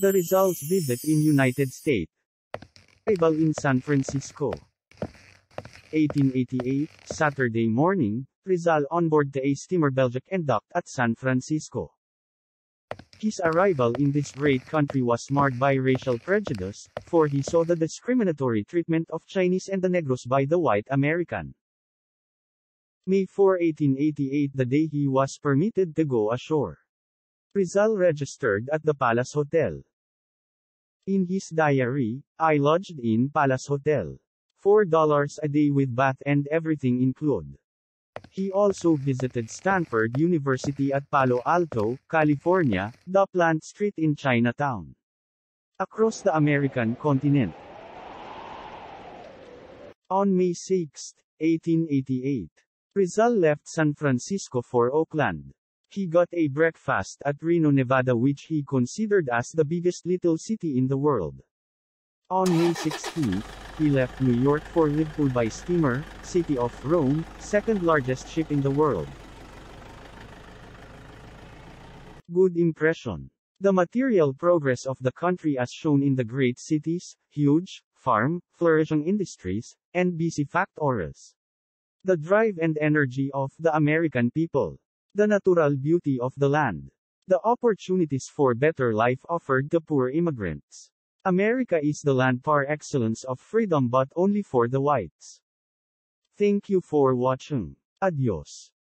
The Rizal's visit in United States. Arrival in San Francisco. 1888, Saturday morning, Rizal on board the A steamer Belgic and docked at San Francisco. His arrival in this great country was marked by racial prejudice, for he saw the discriminatory treatment of Chinese and the Negros by the white American. May 4, 1888 the day he was permitted to go ashore. Rizal registered at the Palace Hotel. In his diary, I lodged in Palace Hotel. $4 a day with bath and everything included. He also visited Stanford University at Palo Alto, California, the Plant Street in Chinatown. Across the American continent. On May 6, 1888, Rizal left San Francisco for Oakland. He got a breakfast at Reno, Nevada which he considered as the biggest little city in the world. On May 16, he left New York for Liverpool by steamer, City of Rome, second largest ship in the world. Good impression. The material progress of the country as shown in the great cities, huge, farm, flourishing industries, and busy factories. The drive and energy of the American people. The natural beauty of the land. The opportunities for better life offered to poor immigrants. America is the land par excellence of freedom but only for the whites. Thank you for watching. Adios.